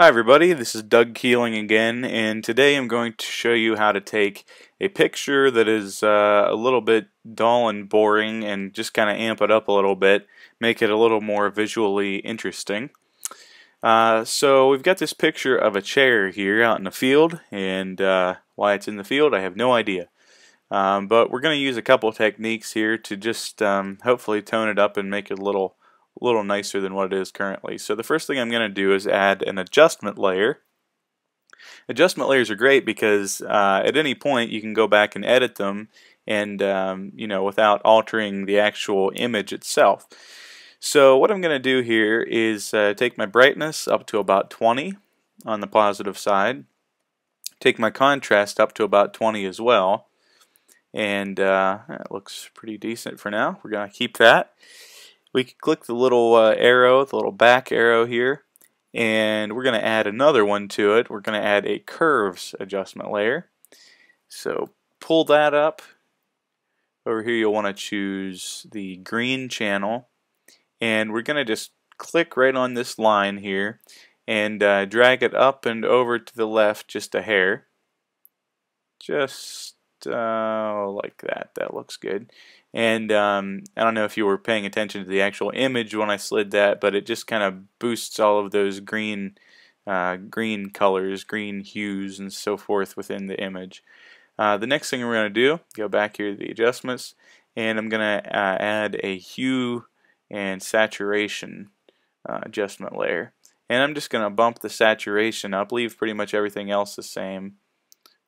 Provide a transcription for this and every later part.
Hi everybody, this is Doug Keeling again, and today I'm going to show you how to take a picture that is uh, a little bit dull and boring and just kind of amp it up a little bit, make it a little more visually interesting. Uh, so we've got this picture of a chair here out in the field, and uh, why it's in the field I have no idea. Um, but we're going to use a couple techniques here to just um, hopefully tone it up and make it a little a little nicer than what it is currently. So the first thing I'm going to do is add an adjustment layer. Adjustment layers are great because uh, at any point you can go back and edit them and um, you know without altering the actual image itself. So what I'm going to do here is uh, take my brightness up to about 20 on the positive side, take my contrast up to about 20 as well, and uh, that looks pretty decent for now. We're going to keep that we can click the little uh, arrow, the little back arrow here, and we're going to add another one to it. We're going to add a curves adjustment layer. So pull that up. Over here you'll want to choose the green channel, and we're going to just click right on this line here and uh, drag it up and over to the left just a hair. Just uh, like that. That looks good. And um, I don't know if you were paying attention to the actual image when I slid that, but it just kind of boosts all of those green, uh, green colors, green hues, and so forth within the image. Uh, the next thing we're going to do, go back here to the adjustments, and I'm going to uh, add a hue and saturation uh, adjustment layer. And I'm just going to bump the saturation up, leave pretty much everything else the same.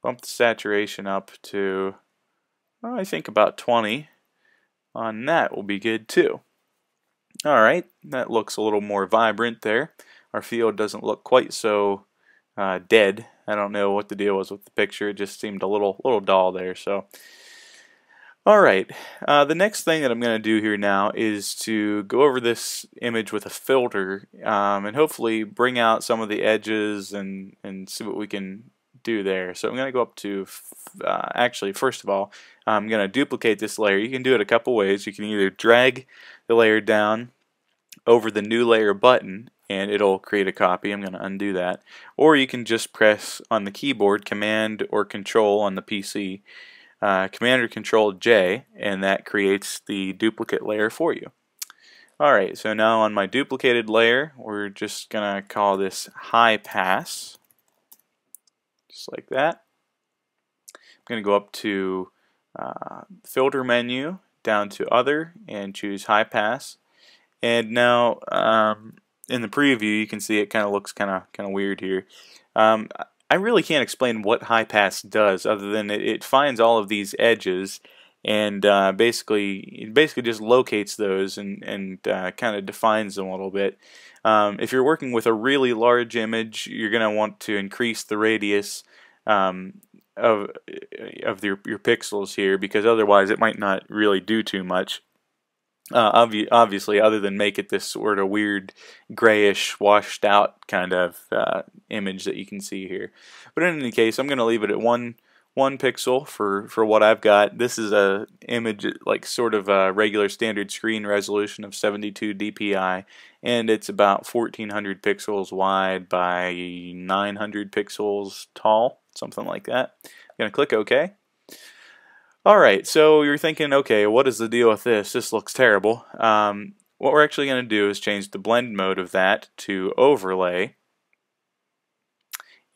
Bump the saturation up to, well, I think about 20 on that will be good too. Alright, that looks a little more vibrant there. Our field doesn't look quite so uh, dead. I don't know what the deal was with the picture. It just seemed a little little dull there. So, Alright, uh, the next thing that I'm going to do here now is to go over this image with a filter um, and hopefully bring out some of the edges and, and see what we can do there. So I'm going to go up to, uh, actually, first of all, I'm going to duplicate this layer. You can do it a couple ways. You can either drag the layer down over the new layer button and it'll create a copy. I'm going to undo that. Or you can just press on the keyboard Command or Control on the PC, uh, Command or Control J, and that creates the duplicate layer for you. Alright, so now on my duplicated layer, we're just going to call this High Pass like that. I'm going to go up to uh, filter menu down to other and choose high pass. And now um, in the preview you can see it kind of looks kind of kind of weird here. Um, I really can't explain what high pass does other than it, it finds all of these edges and uh, basically it basically just locates those and, and uh, kind of defines them a little bit um, if you're working with a really large image, you're going to want to increase the radius um, of of your your pixels here because otherwise it might not really do too much. Uh, obvi obviously, other than make it this sort of weird grayish, washed out kind of uh, image that you can see here. But in any case, I'm going to leave it at one one pixel for for what I've got. This is a image like sort of a regular standard screen resolution of 72 dpi and it's about 1400 pixels wide by 900 pixels tall, something like that. I'm going to click OK. Alright, so you're thinking, okay, what is the deal with this? This looks terrible. Um, what we're actually going to do is change the blend mode of that to overlay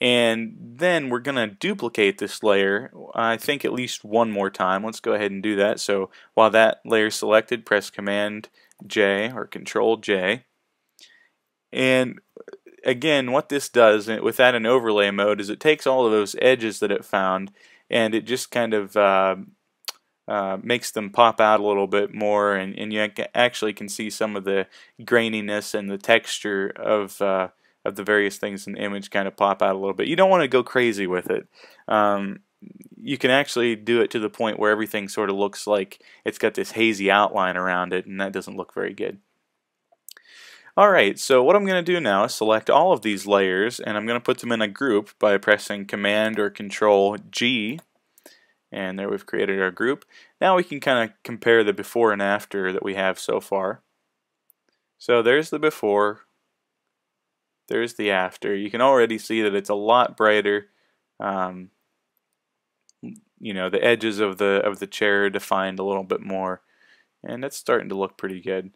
and then we're going to duplicate this layer, I think at least one more time. Let's go ahead and do that. So while that layer is selected, press Command J or Control J. And again, what this does with that in overlay mode is it takes all of those edges that it found and it just kind of uh, uh, makes them pop out a little bit more and, and you actually can see some of the graininess and the texture of uh, of the various things in the image kind of pop out a little bit. You don't want to go crazy with it. Um, you can actually do it to the point where everything sort of looks like it's got this hazy outline around it, and that doesn't look very good. Alright, so what I'm going to do now is select all of these layers, and I'm going to put them in a group by pressing Command or Control G, and there we've created our group. Now we can kind of compare the before and after that we have so far. So there's the before, there's the after. You can already see that it's a lot brighter. Um, you know, the edges of the of the chair are defined a little bit more, and it's starting to look pretty good.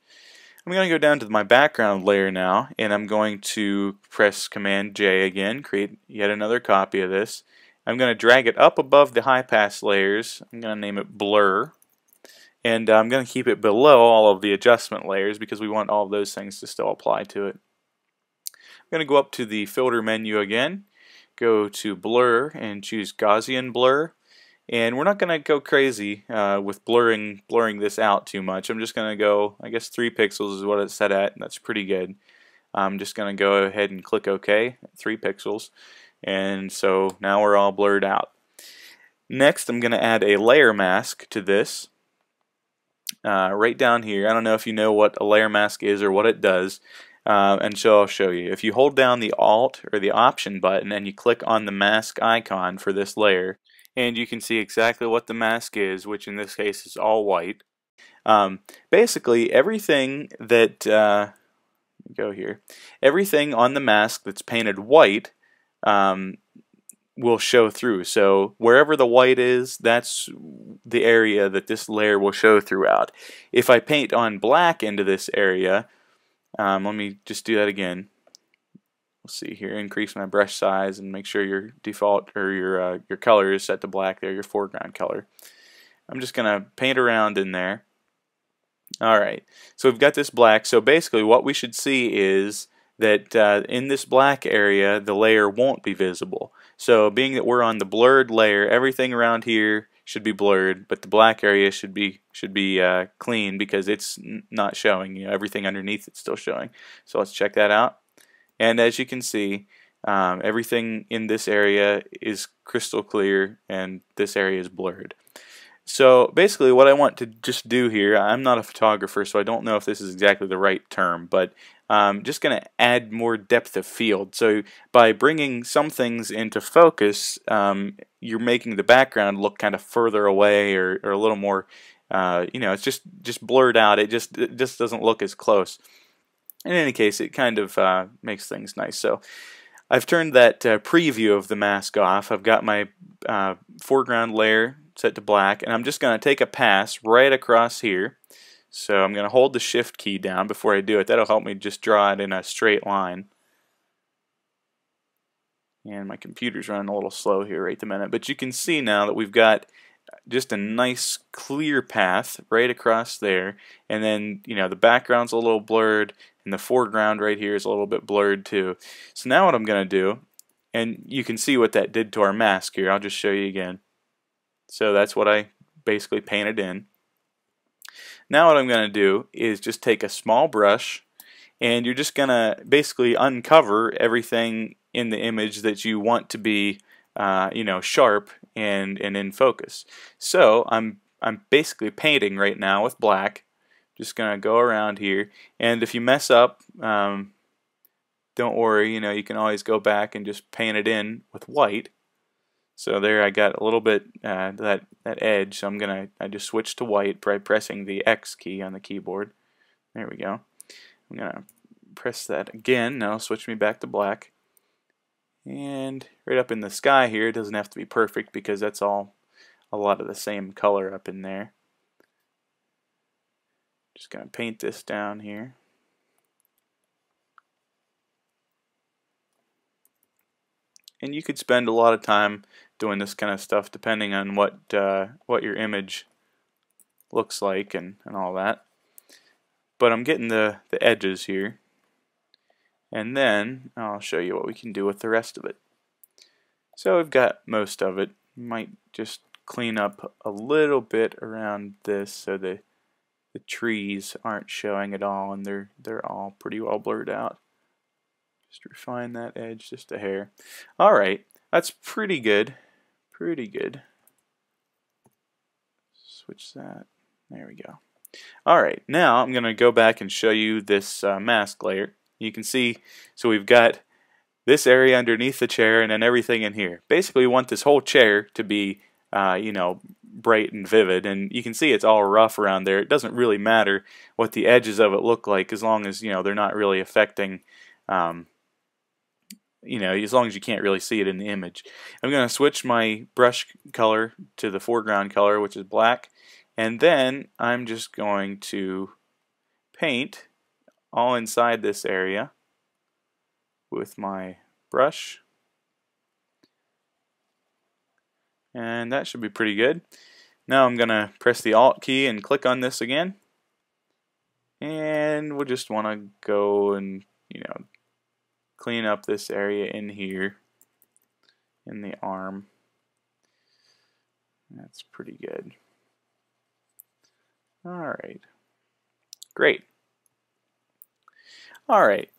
I'm going to go down to my background layer now, and I'm going to press Command J again, create yet another copy of this. I'm going to drag it up above the high pass layers. I'm going to name it Blur. And I'm going to keep it below all of the adjustment layers because we want all of those things to still apply to it. Going to go up to the filter menu again, go to Blur and choose Gaussian Blur. And we're not going to go crazy uh, with blurring blurring this out too much. I'm just going to go, I guess 3 pixels is what it's set at, and that's pretty good. I'm just going to go ahead and click OK, 3 pixels. And so now we're all blurred out. Next, I'm going to add a layer mask to this. Uh, right down here, I don't know if you know what a layer mask is or what it does, uh, and so I'll show you. If you hold down the Alt or the Option button and you click on the mask icon for this layer, and you can see exactly what the mask is, which in this case is all white. Um, basically, everything that uh, go here, everything on the mask that's painted white um, will show through. So wherever the white is, that's the area that this layer will show throughout. If I paint on black into this area, um, let me just do that again. We'll see here, increase my brush size and make sure your default or your uh, your color is set to black there, your foreground color. I'm just going to paint around in there. Alright, so we've got this black. So basically what we should see is that uh, in this black area the layer won't be visible. So being that we're on the blurred layer, everything around here should be blurred, but the black area should be should be uh, clean because it's not showing. You know, everything underneath it's still showing. So let's check that out. And as you can see, um, everything in this area is crystal clear and this area is blurred. So basically what I want to just do here, I'm not a photographer so I don't know if this is exactly the right term, but um, just going to add more depth of field. So by bringing some things into focus, um, you're making the background look kind of further away or, or a little more, uh, you know, it's just, just blurred out. It just, it just doesn't look as close in any case, it kind of uh, makes things nice. So I've turned that uh, preview of the mask off. I've got my uh, foreground layer set to black, and I'm just going to take a pass right across here. So I'm going to hold the shift key down before I do it. That'll help me just draw it in a straight line. And my computer's running a little slow here right the minute. But you can see now that we've got just a nice clear path right across there. And then, you know, the background's a little blurred and the foreground right here is a little bit blurred too. So now what I'm going to do, and you can see what that did to our mask here. I'll just show you again. So that's what I basically painted in. Now what I'm going to do is just take a small brush and you're just going to basically uncover everything in the image that you want to be uh, you know sharp and, and in focus. So I'm I'm basically painting right now with black just gonna go around here and if you mess up um, don't worry you know you can always go back and just paint it in with white so there I got a little bit uh, that that edge. So I'm gonna I just switch to white by pressing the X key on the keyboard. There we go. I'm gonna press that again. Now switch me back to black. And right up in the sky here it doesn't have to be perfect because that's all a lot of the same color up in there. Just going to paint this down here. And you could spend a lot of time doing this kind of stuff depending on what uh, what your image looks like and, and all that. But I'm getting the, the edges here. And then I'll show you what we can do with the rest of it. So we've got most of it. Might just clean up a little bit around this so the the trees aren't showing at all and they're they're all pretty well blurred out. Just refine that edge just a hair. Alright, that's pretty good. Pretty good. Switch that. There we go. Alright, now I'm going to go back and show you this uh, mask layer. You can see, so we've got this area underneath the chair and then everything in here. Basically, we want this whole chair to be, uh, you know, bright and vivid and you can see it's all rough around there it doesn't really matter what the edges of it look like as long as you know they're not really affecting um, you know, as long as you can't really see it in the image. I'm going to switch my brush color to the foreground color, which is black, and then I'm just going to paint all inside this area with my brush. And that should be pretty good. Now I'm going to press the Alt key and click on this again. And we'll just want to go and, you know, clean up this area in here in the arm. That's pretty good. Alright. Great. Alright.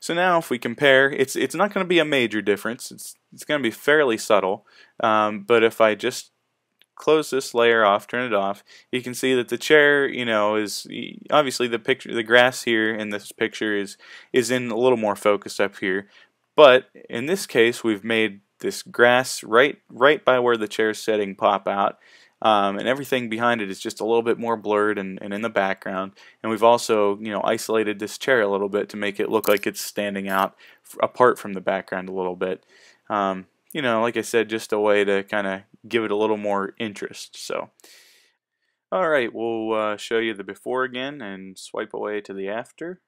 So now if we compare, it's it's not going to be a major difference. It's it's going to be fairly subtle. Um, but if I just close this layer off, turn it off, you can see that the chair, you know, is obviously the picture, the grass here in this picture is is in a little more focus up here. But in this case, we've made this grass right right by where the chair is sitting pop out. Um, and everything behind it is just a little bit more blurred and, and in the background. And we've also, you know, isolated this chair a little bit to make it look like it's standing out apart from the background a little bit. Um, you know, like I said, just a way to kind of give it a little more interest. So, all right, we'll uh, show you the before again and swipe away to the after.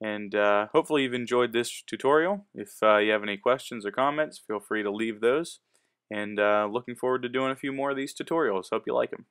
And uh, hopefully you've enjoyed this tutorial. If uh, you have any questions or comments, feel free to leave those. And uh, looking forward to doing a few more of these tutorials. Hope you like them.